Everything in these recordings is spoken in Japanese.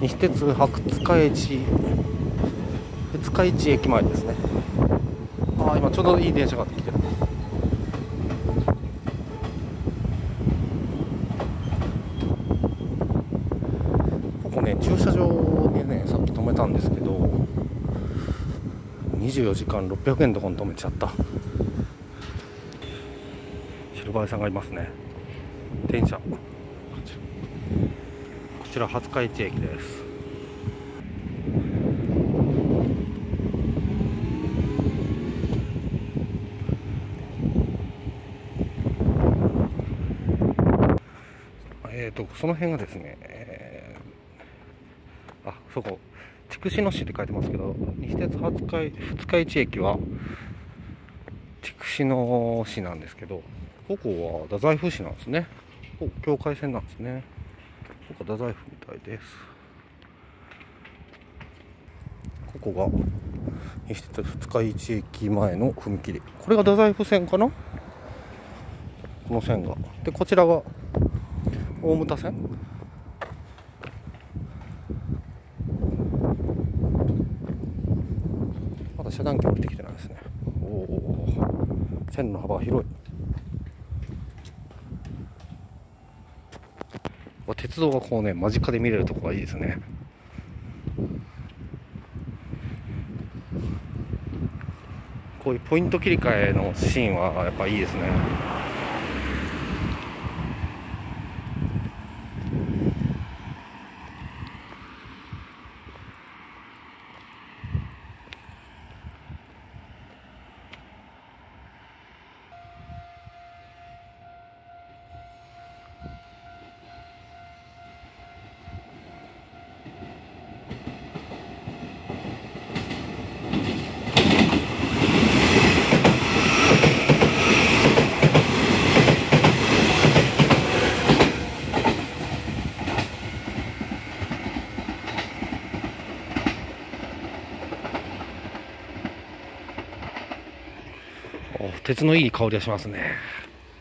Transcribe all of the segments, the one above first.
西鉄白塚市二日市駅前ですね。ああ今ちょうどいい電車が来てる。ここね駐車場にねさっき止めたんですけど24時間600円のとこに止めちゃった。シルバーさんがいますね。電車。ちら廿日市駅です。えーとその辺がですね、えーあそこ筑紫野市って書いてますけど西鉄廿日二日市駅は筑紫野市なんですけどここは太宰府市なんですね。ここ境界線なんですね。ここ太宰府みたいです。ここが西鉄二日市駅前の踏切。これが太宰府線かな？この線が。でこちらが大牟田線？まだ遮断機降りてきてないですね。おお線の幅が広いわ鉄道がこうね間近で見れるとこがいいですね。こういうポイント切り替えのシーンはやっぱいいですねお鉄のいい香りがしますね。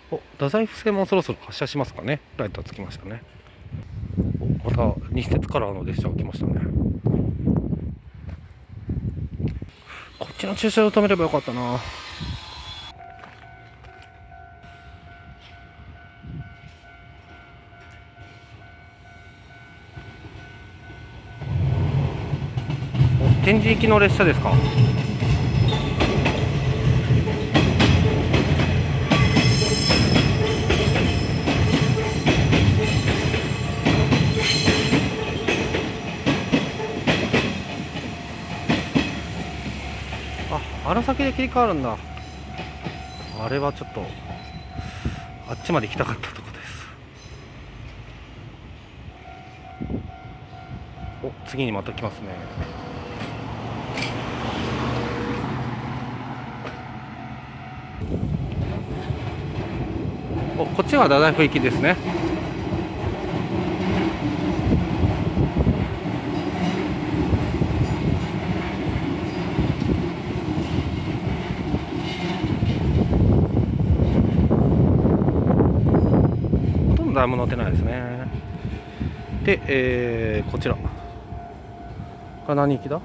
お太宰府線もそろそろ発車しますかね。ライトつきましたね。また西鉄からの列車が来ましたね。こっちの駐車場止めればよかったな。お天神行きの列車ですか。あ荒崎で切り替わるんだ。あれはちょっとあっちまで行きたかったとこです。お次にまた来ますね。おこっちは太宰府行きですね。ほとんど誰も乗ってないですね。で、えーこちら。これ何行きだ？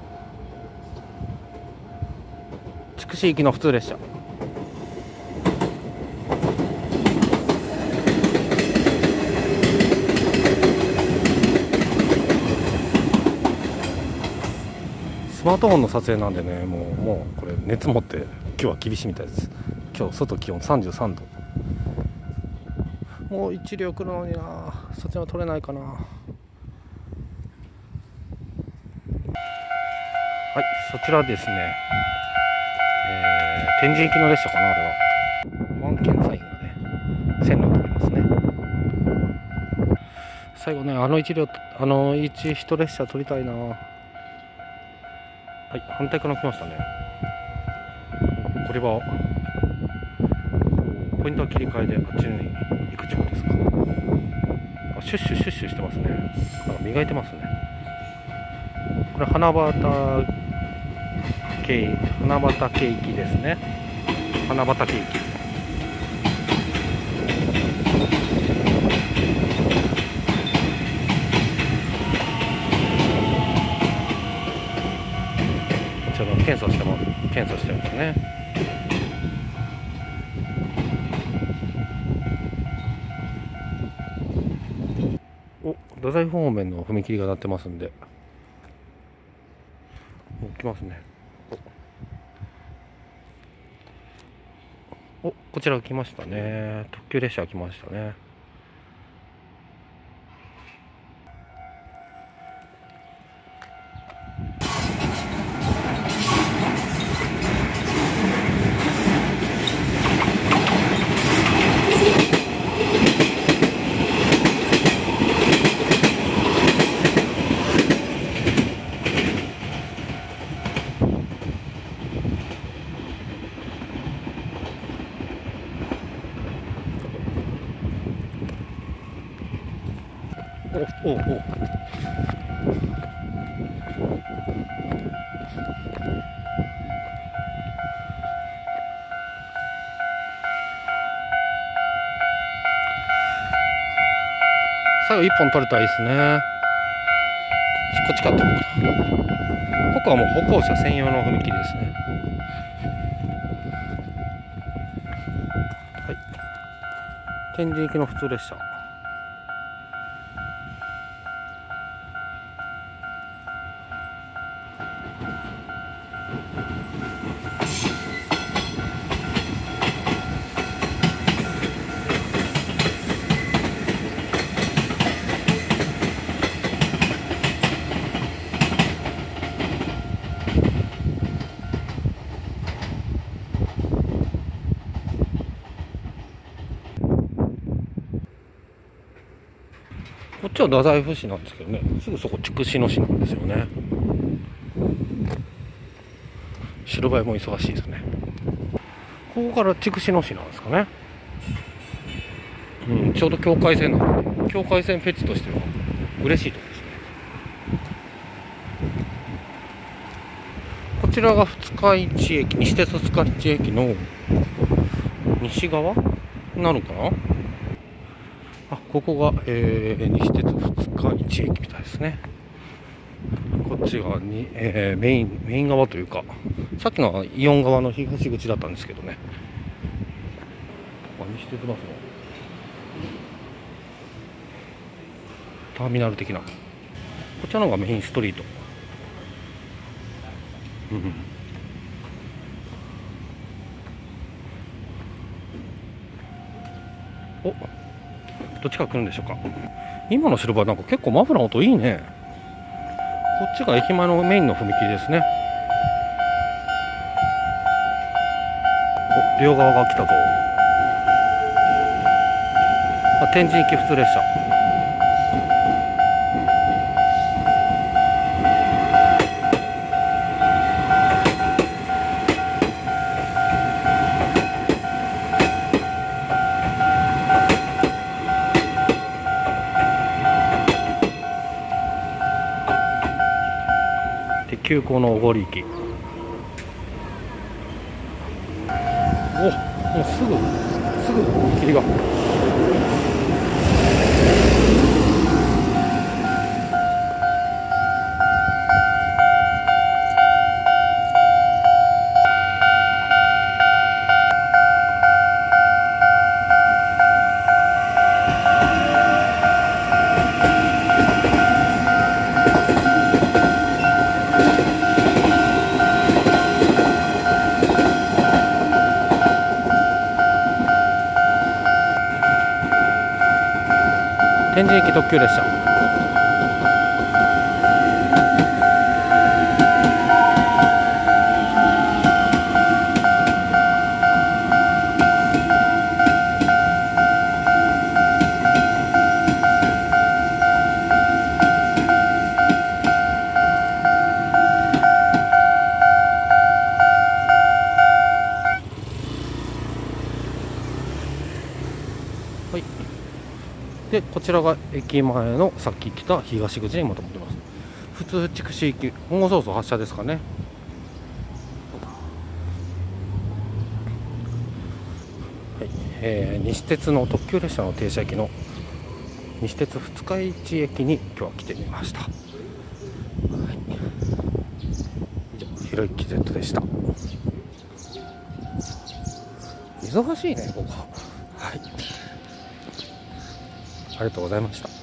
筑紫行きの普通列車。スマートフォンの撮影なんでねもうもうこれ熱持って今日は厳しいみたいです。今日外気温33度もう一両来るのにな。そっちの取れないかな。はいそちらですね。えー、天神行きの列車かなあれは。ワンケンサインがね線路に通りますね。最後ねあの一両あの一一列車取りたいな。はい反対から来ましたね。これはポイントは切り替えであっちに。白ですか。あシュッシュシュッシュしてますね。なんか磨いてますね。これ花畑系花畑行きですね。花畑行きちょっと検査しても検査してますね。太宰府方面の踏切が鳴ってますんで。お来ますね。おこちら来ましたね。特急列車来ましたね。おお最後一本取れたらいいですね。こっちこっちかってこここはもう歩行者専用の踏切ですね。はい。天神行きの普通列車。は太宰府市なんですけどね。すぐそこ筑紫野市なんですよね。白バイも忙しいですね。ここから筑紫野市なんですかね。うんちょうど境界線なんで、境界線フェチとしては嬉しいとこですね。こちらが二日市駅西鉄二日市駅の西側なのかな？あここが、えー、西鉄二日市駅みたいですね。こっちがに、えー、メインメイン側というかさっきのはイオン側の東口だったんですけどね。あ西鉄バスの。ターミナル的な。こちらの方がメインストリート。うん。どっちから来るんでしょうか？今のシルバーなんか結構マフラーの音いいね。こっちが駅前のメインの踏切ですね。お両側が来たぞ。あ天神行き普通列車。急行の小郡駅。おもうすぐすぐ踏切が。天神駅特急列車。でこちらが駅前のさっき来た東口にまとまってます。普通筑紫行きもうそろそろ発車ですかね。はい。えー、西鉄の特急列車の停車駅の西鉄二日市駅に今日は来てみました、はい、以上ひろゆき Z でした。忙しいねここ。ありがとうございました。